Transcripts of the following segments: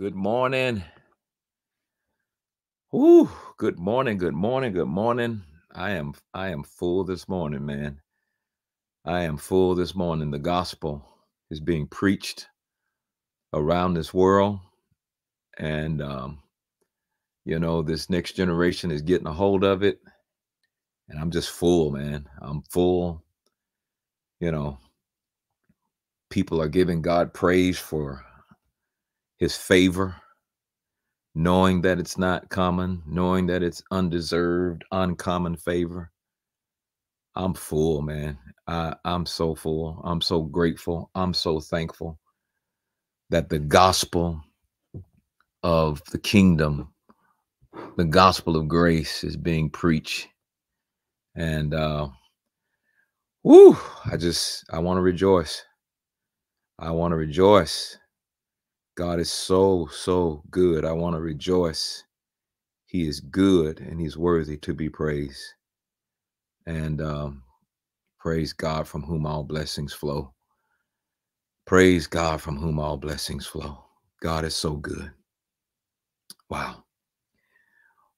Good morning. Woo, good morning, good morning, good morning. I am I am full this morning, man. I am full this morning. The gospel is being preached around this world. And um, you know, this next generation is getting a hold of it. And I'm just full, man. I'm full. You know, people are giving God praise for his favor, knowing that it's not common, knowing that it's undeserved, uncommon favor. I'm full, man. I, I'm so full. I'm so grateful. I'm so thankful that the gospel of the kingdom, the gospel of grace is being preached. And uh whoo, I just I want to rejoice. I want to rejoice. God is so, so good. I want to rejoice. He is good and he's worthy to be praised. And um, praise God from whom all blessings flow. Praise God from whom all blessings flow. God is so good. Wow.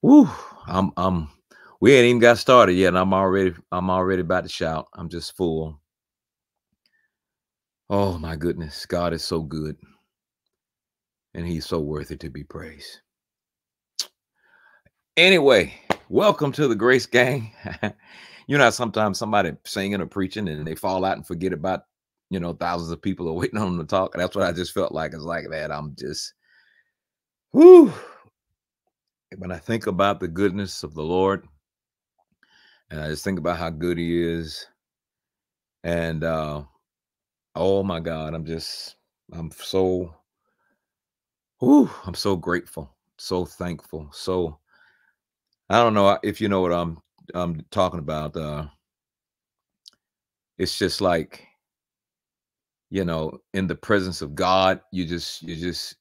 Woo. I'm I'm we ain't even got started yet. And I'm already I'm already about to shout. I'm just full. Oh my goodness. God is so good. And he's so worthy to be praised. Anyway, welcome to the Grace Gang. you know, sometimes somebody singing or preaching and they fall out and forget about, you know, thousands of people are waiting on them to talk. That's what I just felt like. It's like that. I'm just, whoo. When I think about the goodness of the Lord, and I just think about how good he is, and uh, oh my God, I'm just, I'm so, I'm so grateful, so thankful, so I don't know if you know what I'm I'm talking about. Uh, it's just like, you know, in the presence of God, you just you just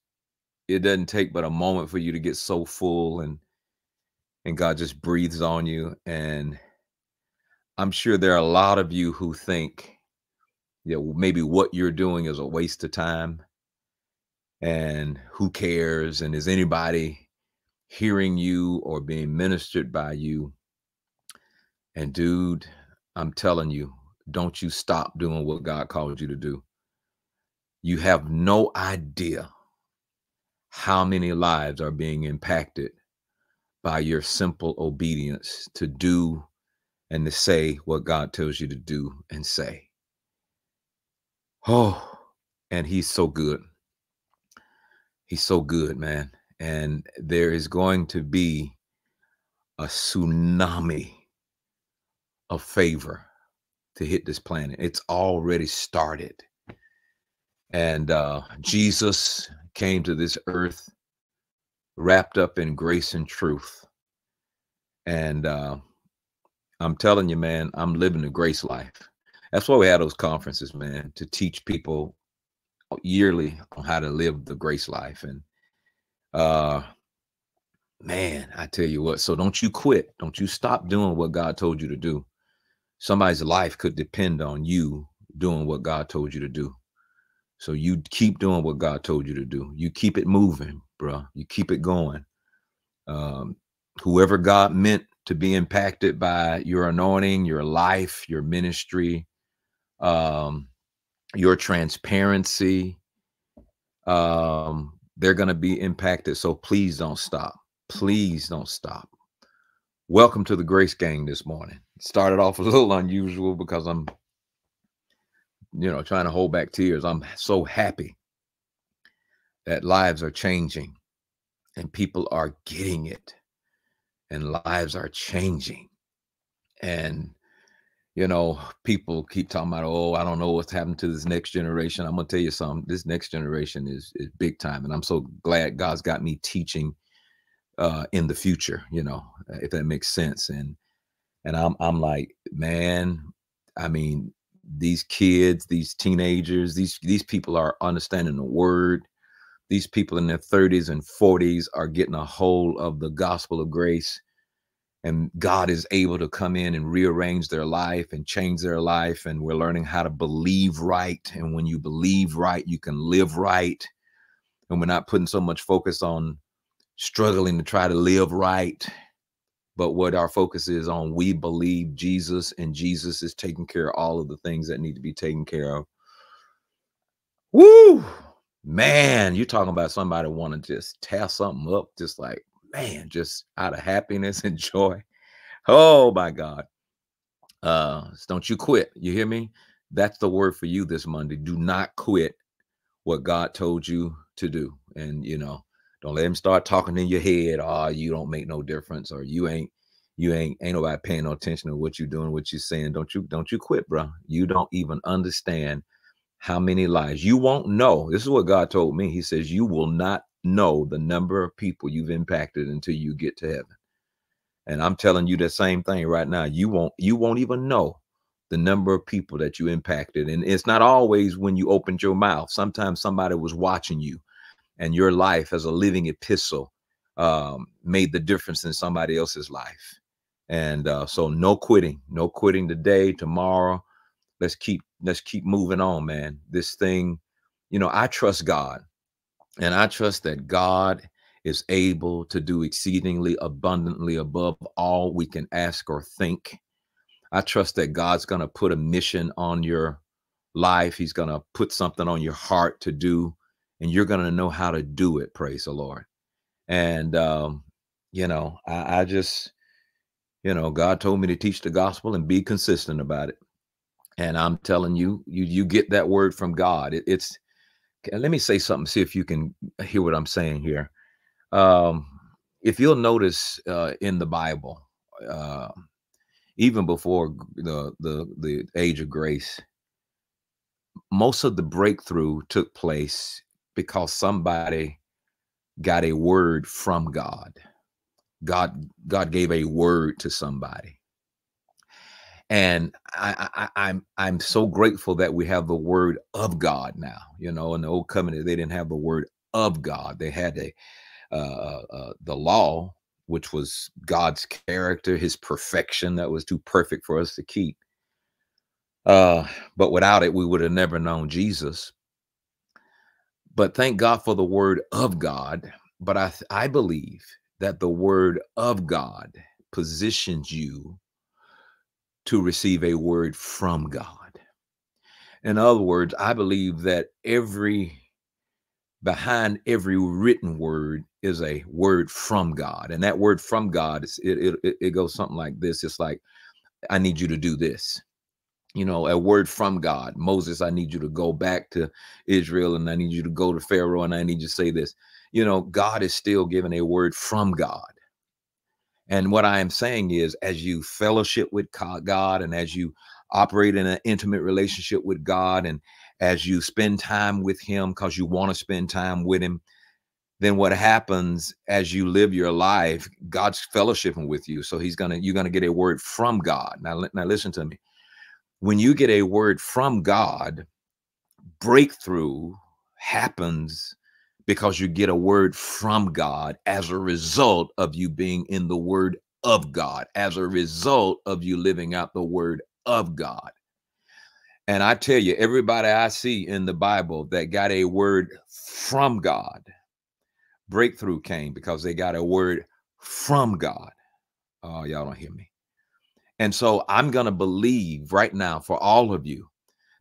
it doesn't take but a moment for you to get so full and and God just breathes on you. And I'm sure there are a lot of you who think, you know, maybe what you're doing is a waste of time. And who cares? And is anybody hearing you or being ministered by you. And dude, I'm telling you, don't you stop doing what God called you to do. You have no idea how many lives are being impacted by your simple obedience to do and to say what God tells you to do and say. Oh, and he's so good. He's so good, man and there is going to be a tsunami of favor to hit this planet. It's already started. And uh, Jesus came to this earth wrapped up in grace and truth. And uh, I'm telling you, man, I'm living the grace life. That's why we had those conferences, man, to teach people yearly on how to live the grace life. And uh man, I tell you what, so don't you quit. Don't you stop doing what God told you to do. Somebody's life could depend on you doing what God told you to do. So you keep doing what God told you to do. You keep it moving, bro. You keep it going. Um, whoever God meant to be impacted by your anointing, your life, your ministry, um, your transparency, um, they're going to be impacted. So please don't stop. Please don't stop. Welcome to the Grace Gang this morning. Started off a little unusual because I'm, you know, trying to hold back tears. I'm so happy that lives are changing and people are getting it and lives are changing. And you know, people keep talking about, oh, I don't know what's happened to this next generation. I'm gonna tell you something. This next generation is is big time, and I'm so glad God's got me teaching uh, in the future. You know, if that makes sense. And and I'm I'm like, man, I mean, these kids, these teenagers, these these people are understanding the word. These people in their 30s and 40s are getting a hold of the gospel of grace and God is able to come in and rearrange their life and change their life. And we're learning how to believe right. And when you believe right, you can live right. and we're not putting so much focus on struggling to try to live right. But what our focus is on, we believe Jesus, and Jesus is taking care of all of the things that need to be taken care of. Woo! Man, you're talking about somebody want to just tear something up, just like, man, just out of happiness and joy. Oh my God. Uh, don't you quit. You hear me? That's the word for you this Monday. Do not quit what God told you to do. And you know, don't let him start talking in your head. Oh, you don't make no difference, or you ain't you ain't ain't nobody paying no attention to what you're doing, what you're saying. Don't you don't you quit, bro. You don't even understand how many lies you won't know. This is what God told me. He says, You will not know the number of people you've impacted until you get to heaven. And I'm telling you the same thing right now. You won't you won't even know the number of people that you impacted. And it's not always when you opened your mouth. Sometimes somebody was watching you and your life as a living epistle um, made the difference in somebody else's life. And uh, so no quitting, no quitting today, tomorrow. Let's keep let's keep moving on, man. This thing, you know, I trust God, and I trust that God is able to do exceedingly abundantly above all we can ask or think. I trust that God's going to put a mission on your life. He's going to put something on your heart to do and you're going to know how to do it. Praise the Lord. And, um, you know, I, I just, you know, God told me to teach the gospel and be consistent about it. And I'm telling you, you you get that word from God. It, it's let me say something. See if you can hear what I'm saying here. Um, if you'll notice uh, in the Bible, uh, even before the the the age of grace, most of the breakthrough took place because somebody got a word from God. God God gave a word to somebody. And I, I, I'm I'm so grateful that we have the word of God now. You know, in the old covenant, they didn't have the word of God. They had a uh, uh, uh the law, which was God's character, His perfection, that was too perfect for us to keep. Uh, but without it, we would have never known Jesus. But thank God for the word of God. But I, I believe that the word of God positions you to receive a word from God. In other words, I believe that every behind every written word is a word from God. And that word from God is it, it, it goes something like this. It's like, I need you to do this you know, a word from God. Moses, I need you to go back to Israel and I need you to go to Pharaoh and I need you to say this. You know, God is still giving a word from God. And what I am saying is, as you fellowship with God and as you operate in an intimate relationship with God and as you spend time with Him because you want to spend time with Him, then what happens as you live your life, God's fellowshipping with you. So He's gonna, you're gonna get a word from God. Now, now listen to me when you get a word from God, breakthrough happens because you get a word from God as a result of you being in the word of God, as a result of you living out the word of God. And I tell you, everybody I see in the Bible that got a word from God, breakthrough came because they got a word from God. Oh, y'all don't hear me. And so I'm going to believe right now for all of you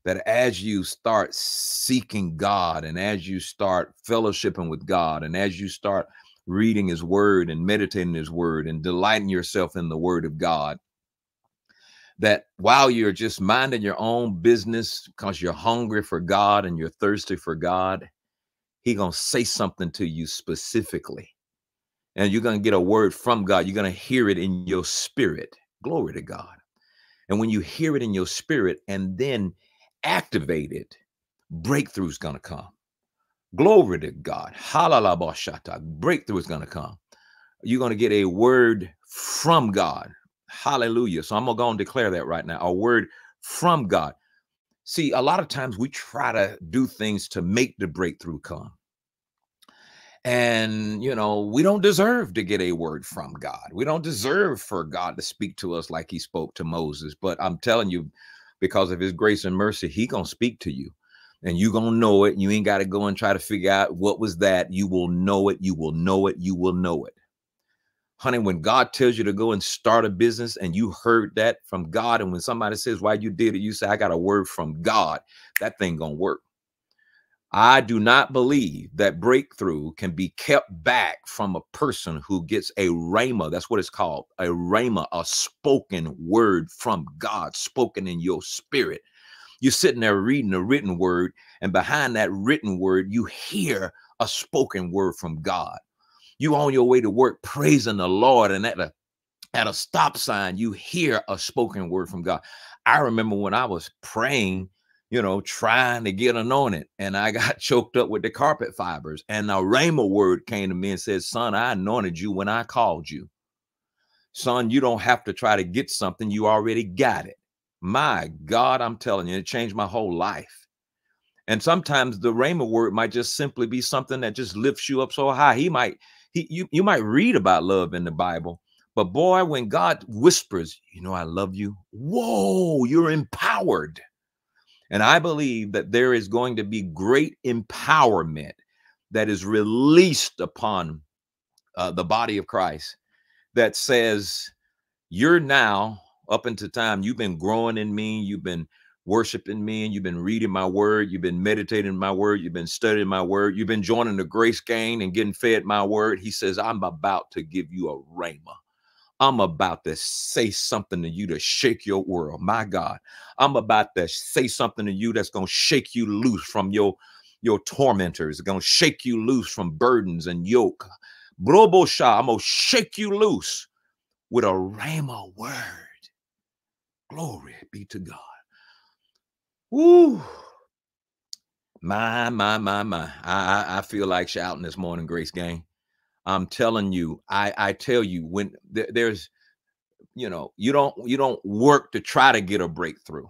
that as you start seeking God and as you start fellowshipping with God and as you start reading his word and meditating his word and delighting yourself in the word of God, that while you're just minding your own business because you're hungry for God and you're thirsty for God, he going to say something to you specifically. And you're going to get a word from God. You're going to hear it in your spirit. Glory to God. And when you hear it in your spirit and then activate it, breakthrough's going to come. Glory to God. Halalabashata. Breakthrough is going to come. You're going to get a word from God. Hallelujah. So I'm going to go and declare that right now. A word from God. See, a lot of times we try to do things to make the breakthrough come. And, you know, we don't deserve to get a word from God. We don't deserve for God to speak to us like he spoke to Moses. But I'm telling you, because of his grace and mercy, he to speak to you. and you gonna know it. You ain't got to go and try to figure out what was that. You will know it. You will know it. You will know it. Honey, when God tells you to go and start a business and you heard that from God, and when somebody says why you did it, you say, I got a word from God, that thing gonna work. I do not believe that breakthrough can be kept back from a person who gets a rhema. That's what it's called a rhema, a spoken word from God, spoken in your spirit. You're sitting there reading a written word, and behind that written word, you hear a spoken word from God. You on your way to work praising the Lord, and at a at a stop sign, you hear a spoken word from God. I remember when I was praying you know, trying to get anointed. And I got choked up with the carpet fibers. And the rhema word came to me and said, Son, I anointed you when I called you. Son, you don't have to try to get something, you already got it. My God, I'm telling you, it changed my whole life. And sometimes the rhema word might just simply be something that just lifts you up so high. He might, he you, you might read about love in the Bible, but boy, when God whispers, you know, I love you, whoa, you're empowered and I believe that there is going to be great empowerment that is released upon uh, the body of Christ that says, You're now up into time, you've been growing in me, you've been worshiping me, and you've been reading my word, you've been meditating my word, you've been studying my word, you've been joining the grace gang and getting fed my word. He says, I'm about to give you a rhema. I'm about to say something to you to shake your world. My God, I'm about to say something to you that's going to shake you loose from your, your tormentors, it's going to shake you loose from burdens and yoke. Brobosha, I'm going to shake you loose with a rhema word. Glory be to God. Woo. My, my, my, my. I, I feel like shouting this morning, Grace Gang. I'm telling you, I I tell you when th- there's you know, you don't you don't work to try to get a breakthrough.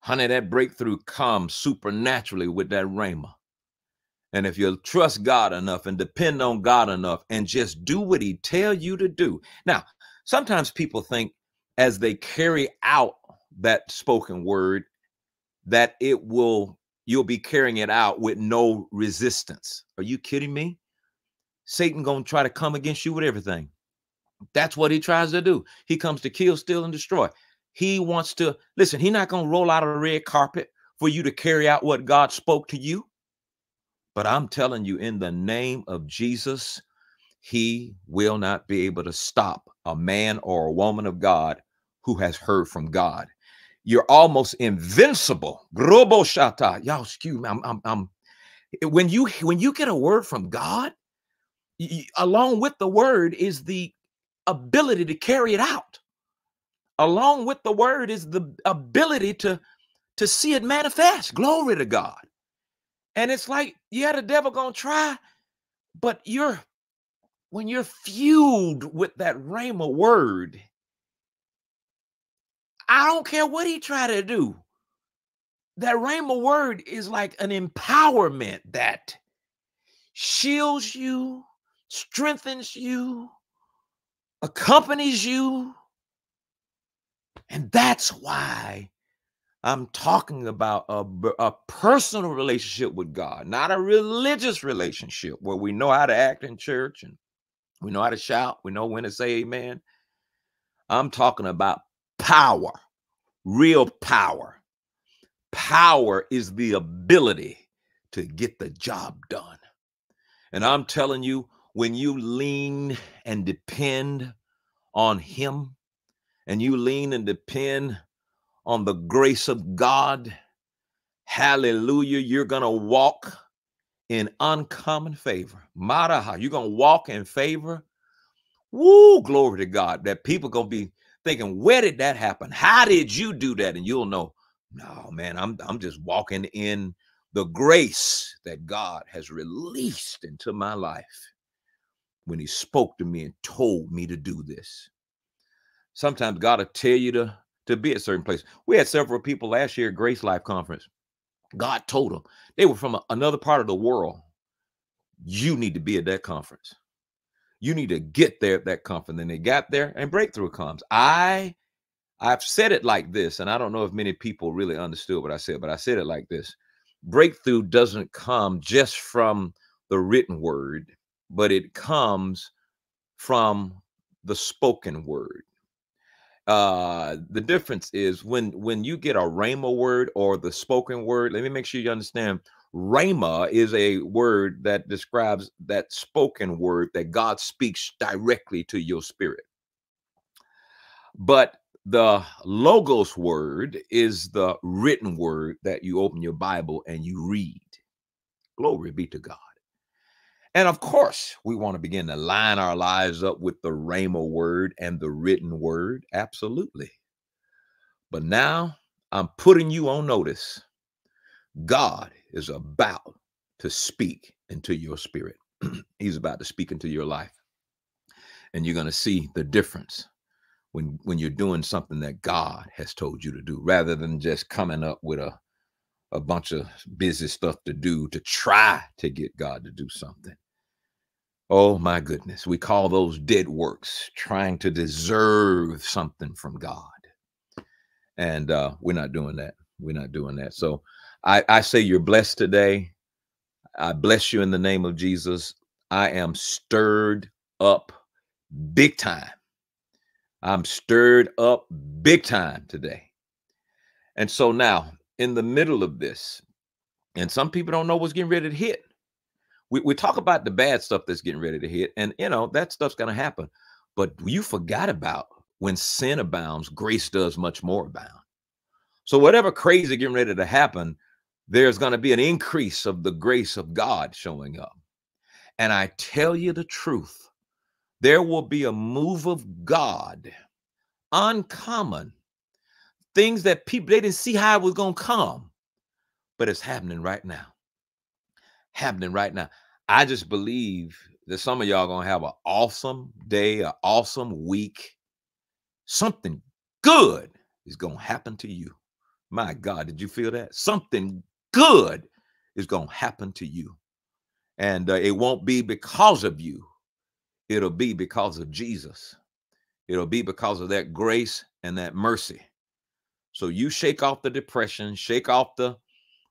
Honey, that breakthrough comes supernaturally with that rhema. And if you trust God enough and depend on God enough and just do what he tell you to do. Now, sometimes people think as they carry out that spoken word that it will you'll be carrying it out with no resistance. Are you kidding me? Satan gonna try to come against you with everything. That's what he tries to do. He comes to kill, steal, and destroy. He wants to listen. He's not gonna roll out a red carpet for you to carry out what God spoke to you. But I'm telling you, in the name of Jesus, he will not be able to stop a man or a woman of God who has heard from God. You're almost invincible. Y'all, excuse me. I'm, I'm, I'm, when you when you get a word from God, along with the word is the ability to carry it out. Along with the word is the ability to to see it manifest. Glory to god. And it's like yeah the devil gonna try but you're when you're fueled with that rhema word i don't care what he try to do that rhema word is like an empowerment that shields you strengthens you, accompanies you. And that's why I'm talking about a, a personal relationship with God, not a religious relationship where we know how to act in church and we know how to shout, we know when to say amen. I'm talking about power, real power. Power is the ability to get the job done. And I'm telling you, when you lean and depend on Him, and you lean and depend on the grace of God, hallelujah, you're going to walk in uncommon favor. Maraha, you're going to walk in favor. Woo, glory to God. That people going to be thinking, where did that happen? How did you do that? And you'll know, no, man, I'm, I'm just walking in the grace that God has released into my life when he spoke to me and told me to do this. Sometimes God will tell you to, to be at certain place. We had several people last year at Grace Life Conference. God told them they were from a, another part of the world. You need to be at that conference. You need to get there at that conference. And they got there and breakthrough comes. I I've said it like this, and I don't know if many people really understood what I said, but I said it like this. breakthrough doesn't come just from the written word, but it comes from the spoken word. Uh, the difference is when when you get a rhema word or the spoken word. Let me make sure you understand. Rhema is a word that describes that spoken word that God speaks directly to your spirit. But the logos word is the written word that you open your Bible and you read. Glory be to God. And of course, we want to begin to line our lives up with the Rhema word and the written word. Absolutely. But now I'm putting you on notice. God is about to speak into your spirit. He's about to speak into your life. And you're going to see the difference when when you're doing something that God has told you to do rather than just coming up with a a bunch of busy stuff to do to try to get God to do something. Oh my goodness. We call those dead works, trying to deserve something from God. And uh, we're not doing that. We're not doing that. So I, I say you're blessed today. I bless you in the name of Jesus. I am stirred up big time. I'm stirred up big time today. And so now, in the middle of this, and some people don't know what's getting ready to hit we, we talk about the bad stuff that's getting ready to hit, and you know that stuff's going to happen. But you forgot about when sin abounds, grace does much more abound. So whatever crazy getting ready to happen, there's going to be an increase of the grace of God showing up. And I tell you the truth, there will be a move of God, uncommon, things that people they didn't see how it was going to come, but it's happening right now. Happening right now. I just believe that some of y'all gonna have an awesome day, an awesome week. Something good is gonna happen to you. My God, did you feel that? Something good is gonna happen to you, and uh, it won't be because of you. It'll be because of Jesus. It'll be because of that grace and that mercy. So you shake off the depression, shake off the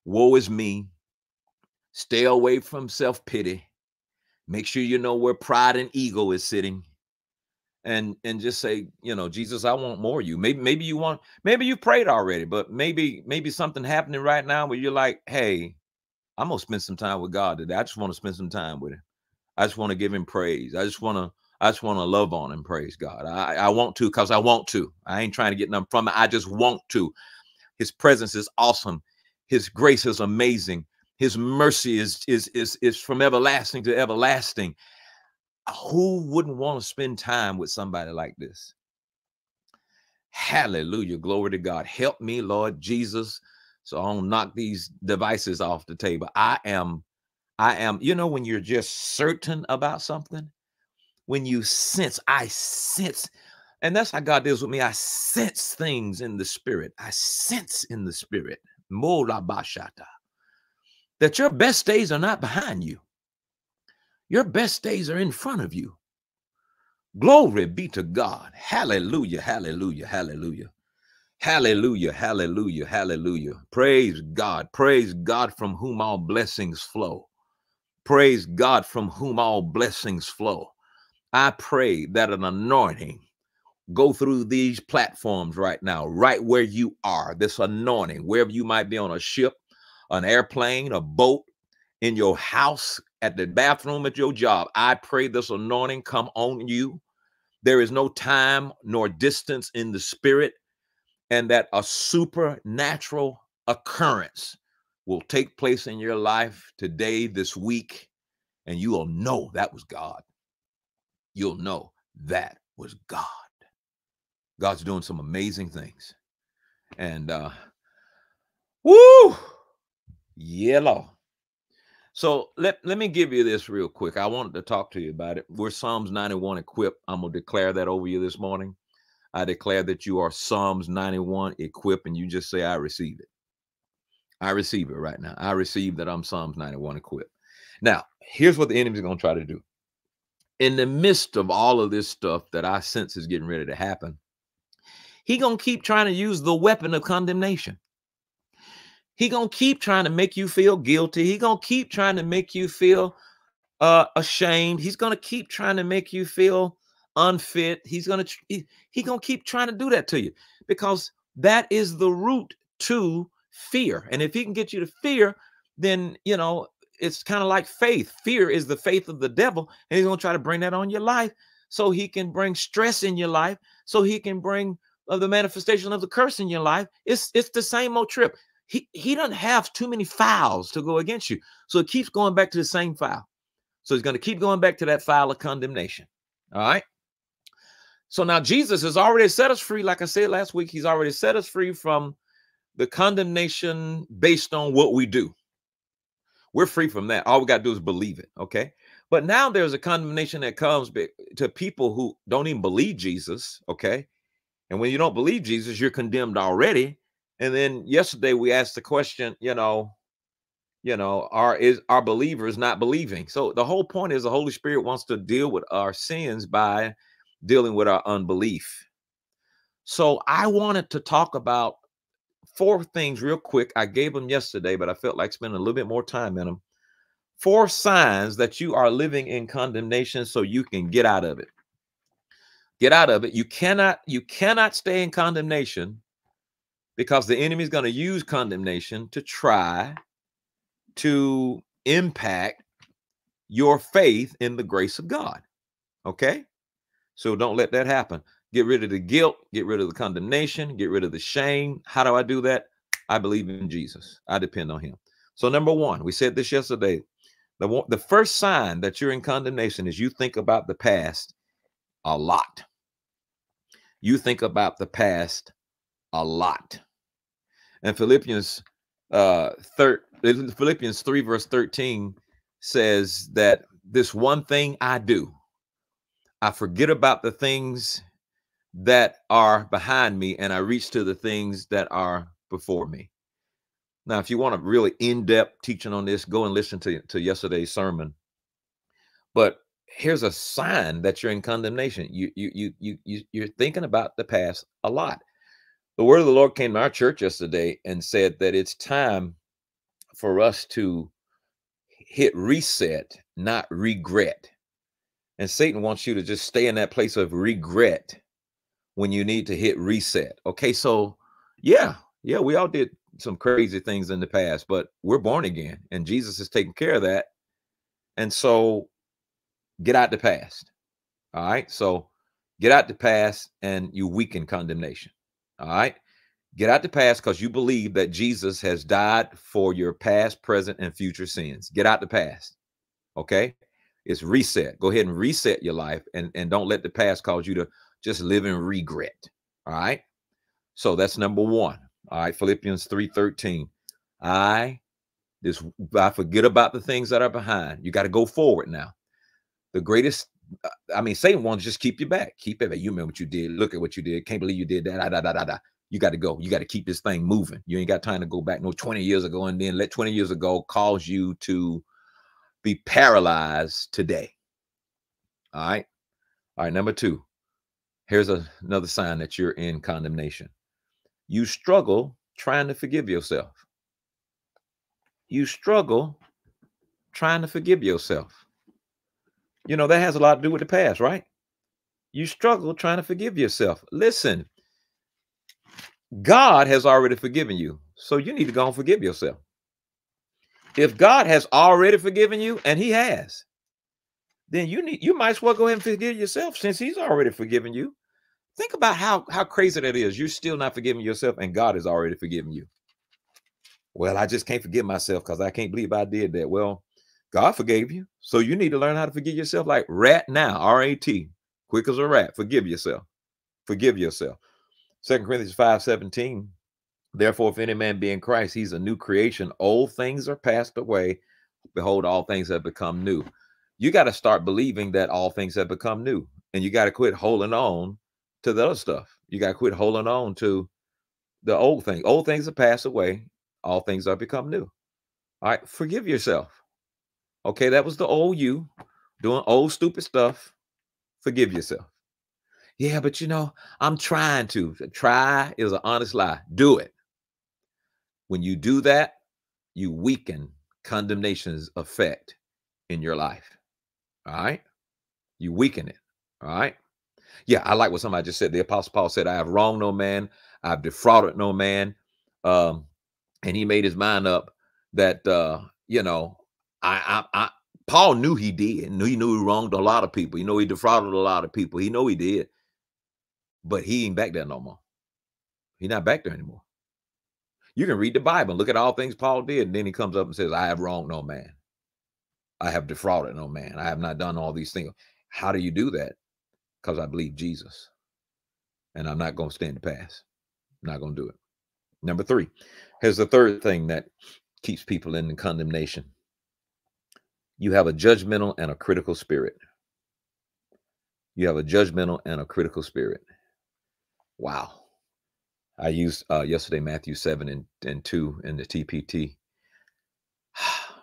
woe is me, Stay away from self pity. Make sure you know where pride and ego is sitting. And and just say, you know, Jesus, I want more of you. Maybe maybe you want maybe you prayed already, but maybe maybe something happening right now where you're like, hey, I'm gonna spend some time with God today. I just want to spend some time with him. I just want to give him praise. I just want to I just want to love on him, praise God. I, I want to because I want to. I ain't trying to get nothing from it. I just want to. His presence is awesome. His grace is amazing. His mercy is is is is from everlasting to everlasting. Who wouldn't want to spend time with somebody like this? Hallelujah. Glory to God. Help me, Lord Jesus. So I don't knock these devices off the table. I am, I am, you know, when you're just certain about something, when you sense, I sense, and that's how God deals with me. I sense things in the spirit. I sense in the spirit. Mola bashata that your best days are not behind you. Your best days are in front of you. Glory be to God. Hallelujah, hallelujah, hallelujah. Hallelujah, hallelujah, hallelujah. Praise God. Praise God from whom all blessings flow. Praise God from whom all blessings flow. I pray that an anointing go through these platforms right now, right where you are. This anointing, wherever you might be on a ship, an airplane, a boat, in your house, at the bathroom, at your job. I pray this anointing come on you. There is no time nor distance in the spirit, and that a supernatural occurrence will take place in your life today, this week, and you will know that was God. You'll know that was God. God's doing some amazing things. And uh woo! Yellow. So let, let me give you this real quick. I wanted to talk to you about it. We're Psalms 91 equipped. I'm going to declare that over you this morning. I declare that you are Psalms 91 equipped, and you just say, I receive it. I receive it right now. I receive that I'm Psalms 91 equipped. Now, here's what the enemy's going to try to do. In the midst of all of this stuff that I sense is getting ready to happen, he going to keep trying to use the weapon of condemnation. He gonna keep trying to make you feel guilty. He gonna keep trying to make you feel uh, ashamed. He's gonna keep trying to make you feel unfit. He's gonna he, he gonna keep trying to do that to you because that is the root to fear. And if he can get you to fear, then you know it's kind of like faith. Fear is the faith of the devil, and he's gonna try to bring that on your life so he can bring stress in your life, so he can bring of the manifestation of the curse in your life. It's it's the same old trip. He he doesn't have too many files to go against you, so it keeps going back to the same file. So he's going to keep going back to that file of condemnation. All right. So now Jesus has already set us free. Like I said last week, he's already set us free from the condemnation based on what we do. We're free from that. All we got to do is believe it. Okay. But now there's a condemnation that comes to people who don't even believe Jesus. Okay. And when you don't believe Jesus, you're condemned already. And then yesterday we asked the question, you know, you know, are is our believers not believing? So the whole point is the Holy Spirit wants to deal with our sins by dealing with our unbelief. So I wanted to talk about four things real quick. I gave them yesterday, but I felt like spending a little bit more time in them. Four signs that you are living in condemnation so you can get out of it. Get out of it. You cannot you cannot stay in condemnation because the enemy is going to use condemnation to try to impact your faith in the grace of God. Okay? So don't let that happen. Get rid of the guilt, get rid of the condemnation, get rid of the shame. How do I do that? I believe in Jesus. I depend on him. So number 1, we said this yesterday. The the first sign that you're in condemnation is you think about the past a lot. You think about the past a lot. And Philippians uh third Philippians 3 verse 13 says that this one thing I do I forget about the things that are behind me and I reach to the things that are before me. Now, if you want a really in-depth teaching on this, go and listen to, to yesterday's sermon. But here's a sign that you're in condemnation. You you you you you you're thinking about the past a lot. The word of the Lord came to our church yesterday and said that it's time for us to hit reset, not regret. And Satan wants you to just stay in that place of regret when you need to hit reset. Okay, so yeah, yeah, we all did some crazy things in the past, but we're born again and Jesus is taking care of that. And so get out the past. All right. So get out the past and you weaken condemnation. All right. Get out the past because you believe that Jesus has died for your past, present, and future sins. Get out the past. Okay. It's reset. Go ahead and reset your life and, and don't let the past cause you to just live in regret. All right. So that's number one. All right. Philippians 3 13. I this I forget about the things that are behind. You got to go forward now. The greatest, Uh, I mean, Satan wants to just keep you back. Keep it. You remember what you did. Look at what you did. Can't believe you did that. Da, da, da, da, da. You got to go. You got to keep this thing moving. You ain't got time to go back no 20 years ago and then let 20 years ago cause you to be paralyzed today. All right. All right. Number two, here's a, another sign that you're in condemnation. You struggle trying to forgive yourself. You struggle trying to forgive yourself. You know, that has a lot to do with the past, right? You struggle trying to forgive yourself. Listen, God has already forgiven you. So you need to go and forgive yourself. If God has already forgiven you, and He has, then you need you might as well go ahead and forgive yourself since He's already forgiven you. Think about how how crazy that is. You're still not forgiving yourself, and God has already forgiven you. Well, I just can't forgive myself because I can't believe I did that. Well, God forgave you. So you need to learn how to forgive yourself like rat now, R-A-T, quick as a rat. Forgive yourself. Forgive yourself. Second Corinthians 5 17 Therefore, if any man be in Christ, he's a new creation. Old things are passed away. Behold, all things have become new. You got to start believing that all things have become new. And you got to quit holding on to the other stuff. You got to quit holding on to the old thing. Old things have passed away. All things are become new. All right. Forgive yourself. Okay. That was the old you doing old stupid stuff. Forgive yourself. Yeah, but you know, I'm trying to. Try is an honest lie. Do it. When you do that, you weaken condemnation's effect in your life. All right. You weaken it. All right. Yeah, I like what somebody just said. The Apostle Paul said, I have wronged no man, I've defrauded no man. Um, and he made his mind up that uh, you know, I, I I Paul knew he did, he knew he wronged a lot of people. You know, he defrauded a lot of people. He know he did, but he ain't back there no more. He's not back there anymore. You can read the Bible and look at all things Paul did, and then he comes up and says, I have wronged no man. I have defrauded no man. I have not done all these things. How do you do that? Because I believe Jesus. And I'm not going to stand the pass. I'm not going to do it. Number three, here's the third thing that keeps people in condemnation. You have a judgmental and a critical spirit. You have a judgmental and a critical spirit. Wow. I used uh, yesterday Matthew 7 and, and 2 in the TPT.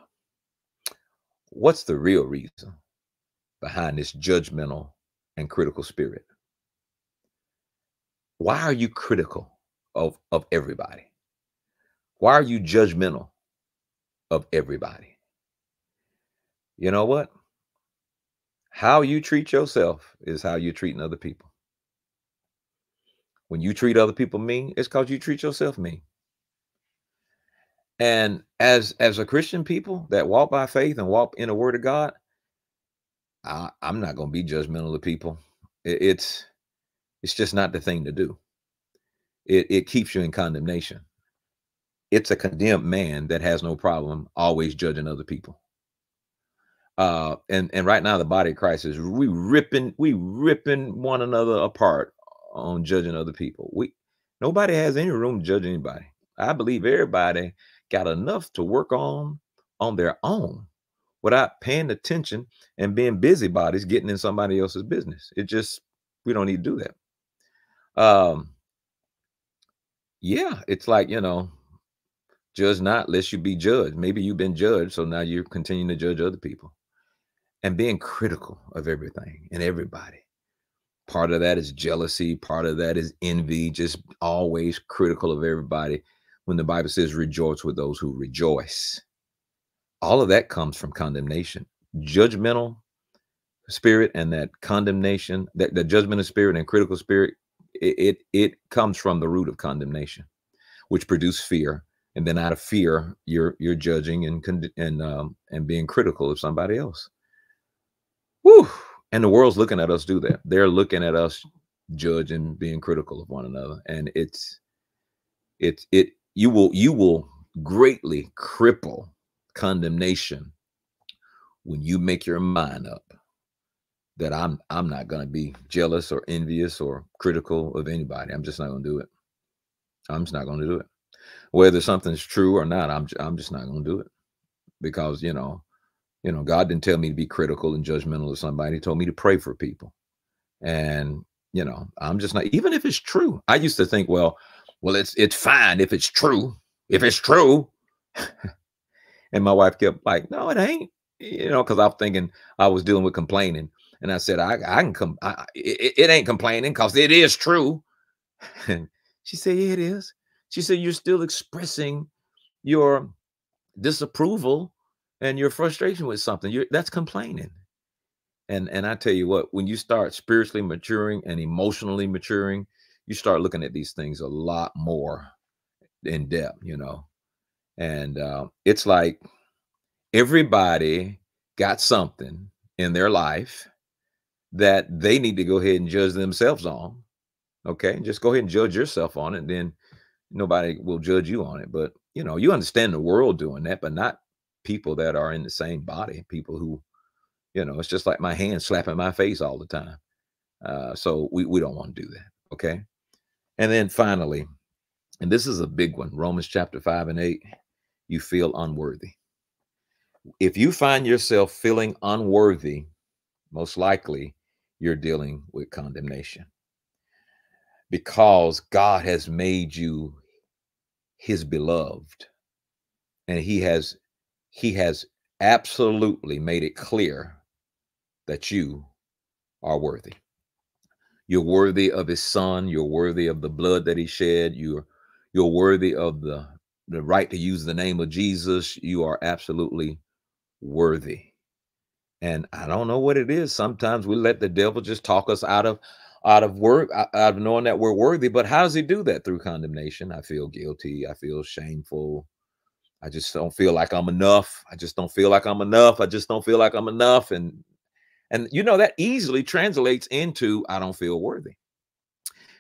What's the real reason behind this judgmental and critical spirit? Why are you critical of, of everybody? Why are you judgmental of everybody? You know what? How you treat yourself is how you're treating other people. When you treat other people mean, it's because you treat yourself mean. And as as a Christian people that walk by faith and walk in the Word of God, I, am not going to be judgmental of people. It, it's it's just not the thing to do. It it keeps you in condemnation. It's a condemned man that has no problem always judging other people. Uh, and and right now the body of Christ is we ripping we ripping one another apart on judging other people. We nobody has any room to judge anybody. I believe everybody got enough to work on on their own without paying attention and being busybodies getting in somebody else's business. It just we don't need to do that. Um yeah, it's like, you know, judge not lest you be judged. Maybe you've been judged, so now you're continuing to judge other people and being critical of everything and everybody. Part of that is jealousy. Part of that is envy, just always critical of everybody. When the Bible says, rejoice with those who rejoice, all of that comes from condemnation, judgmental spirit, and that condemnation, that the judgmental spirit and critical spirit, it, it, it comes from the root of condemnation, which produce fear. And then out of fear, you're you're judging and and um, and being critical of somebody else. Whew. And the world's looking at us do that. They're looking at us judging being critical of one another. And it's it's it you will you will greatly cripple condemnation when you make your mind up that i'm i'm not going to be jealous or envious or critical of anybody. I'm just not going to do it. I'm just not going to do it. Whether something's true or not i'm i'm just not going to do it. Because you know you know, God didn't tell me to be critical and judgmental of somebody. He told me to pray for people. And, you know, I'm just not, even if it's true. I used to think, well, well, it's it's fine if it's true. If it's true. and my wife kept like, no, it ain't. You know, because I'm thinking I was dealing with complaining. And I said, I, I can come, it, it ain't complaining because it is true. And she said, yeah, it is. She said, you're still expressing your disapproval and your frustration with something you're that's complaining. And and i tell you what when you start spiritually maturing and emotionally maturing you start looking at these things a lot more in depth you know? And uh, it's like everybody got something in their life that they need to go ahead and judge themselves on okay? Just go ahead and judge yourself on it and then nobody will judge you on it. But you know you understand the world doing that but not people that are in the same body, people who, you know, it's just like my hand slapping my face all the time. Uh, so we, we don't want to do that. Okay. And then finally, and this is a big one Romans chapter 5 and 8, you feel unworthy. If you find yourself feeling unworthy, most likely you're dealing with condemnation because God has made you his beloved and he has he has absolutely made it clear that you are worthy. You're worthy of his son. You're worthy of the blood that he shed. You're you're worthy of the the right to use the name of Jesus, you are absolutely worthy. And I don't know what it is. Sometimes we let the devil just talk us out of out of work out of knowing that we're worthy. But how does he do that? Through condemnation. I feel guilty. I feel shameful. I just don't feel like I'm enough. I just don't feel like I'm enough. I just don't feel like I'm enough. And and you know that easily translates into I don't feel worthy.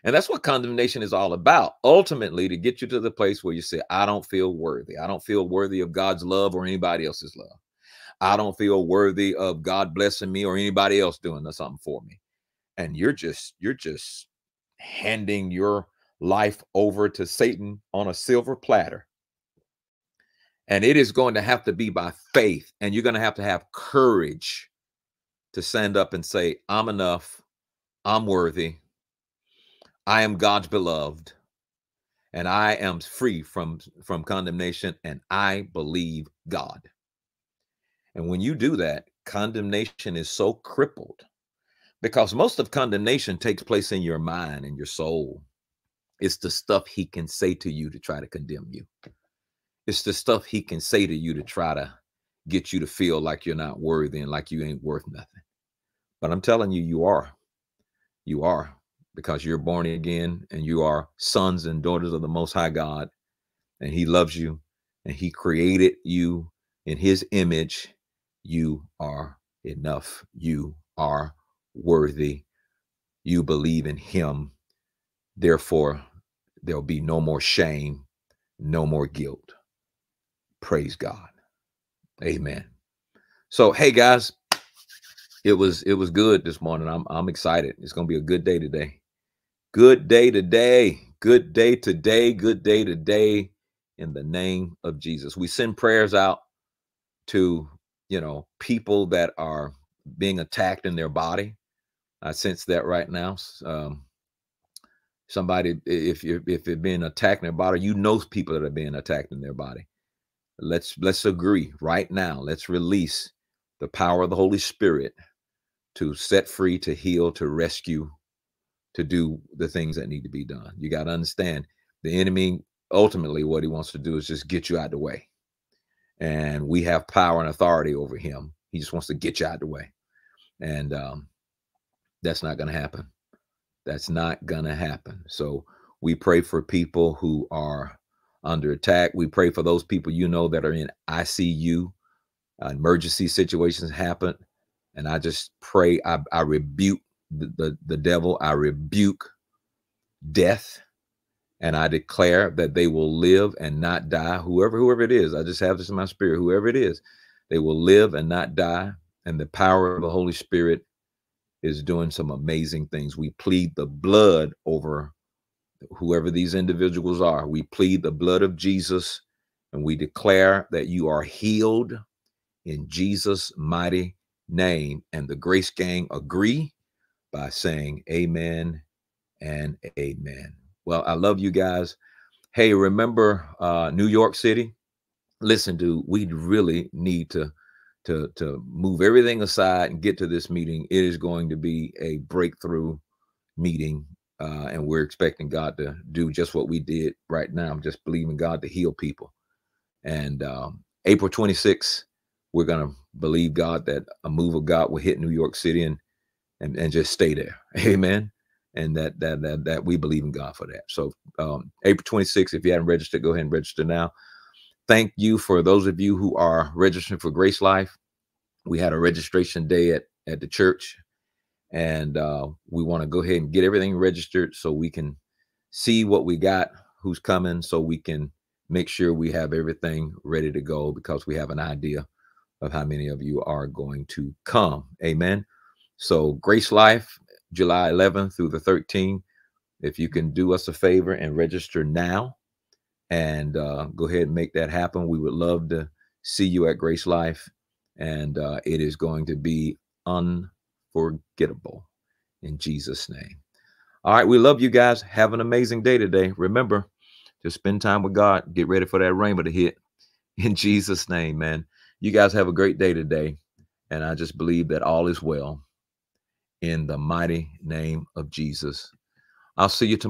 And that's what condemnation is all about. Ultimately, to get you to the place where you say, I don't feel worthy. I don't feel worthy of God's love or anybody else's love. I don't feel worthy of God blessing me or anybody else doing something for me. And you're just, you're just handing your life over to Satan on a silver platter. And it is going to have to be by faith. And you're going to have to have courage to stand up and say, I'm enough. I'm worthy. I am God's beloved. And I am free from, from condemnation. And I believe God. And when you do that, condemnation is so crippled because most of condemnation takes place in your mind and your soul. It's the stuff he can say to you to try to condemn you. It's the stuff he can say to you to try to get you to feel like you're not worthy and like you ain't worth nothing. But I'm telling you, you are. You are because you're born again and you are sons and daughters of the Most High God. And He loves you and He created you in His image you are enough. You are worthy. You believe in Him. Therefore, there'll be no more shame, no more guilt. Praise God. Amen. So, hey guys, it was it was good this morning. I'm I'm excited. It's gonna be a good day today. Good day today. Good day today. Good day today. In the name of Jesus, we send prayers out to you know, people that are being attacked in their body. I sense that right now. Um, somebody, if you're if you're being attacked in their body, you know people that are being attacked in their body. Let's let's agree right now. Let's release the power of the Holy Spirit to set free, to heal, to rescue, to do the things that need to be done. You got to understand the enemy ultimately what he wants to do is just get you out of the way and we have power and authority over him. He just wants to get you out of the way. And um, that's not going to happen. That's not going to happen. So we pray for people who are under attack. We pray for those people you know that are in ICU. Uh, emergency situations happen. And I just pray, I, I rebuke the, the, the devil. I rebuke death and I declare that they will live and not die. Whoever, whoever it is, I just have this in my spirit. Whoever it is, they will live and not die. And the power of the Holy Spirit is doing some amazing things. We plead the blood over whoever these individuals are. We plead the blood of Jesus and we declare that you are healed in Jesus' mighty name. And the Grace Gang agree by saying amen and amen. Well, I love you guys. Hey, remember uh, New York City? Listen, dude, we really need to to to move everything aside and get to this meeting. It is going to be a breakthrough meeting, uh, and we're expecting God to do just what we did right now. I'm just believing God to heal people. And um, April 26th, we're gonna believe God that a move of God will hit New York City and and, and just stay there. Amen and that that that that we believe in God for that. So um, April 26th, if you haven't registered, go ahead and register now. Thank you for those of you who are registering for Grace Life. We had a registration day at at the church, and uh, we want to go ahead and get everything registered so we can see what we got, who's coming, so we can make sure we have everything ready to go because we have an idea of how many of you are going to come. Amen. So Grace Life July 11th through the 13th. If you can do us a favor and register now and uh, go ahead and make that happen, we would love to see you at Grace Life. And uh, it is going to be unforgettable in Jesus' name. All right, we love you guys. Have an amazing day today. Remember to spend time with God. Get ready for that rainbow to hit in Jesus' name, man. You guys have a great day today. And I just believe that all is well in the mighty name of Jesus. I'll see you tomorrow.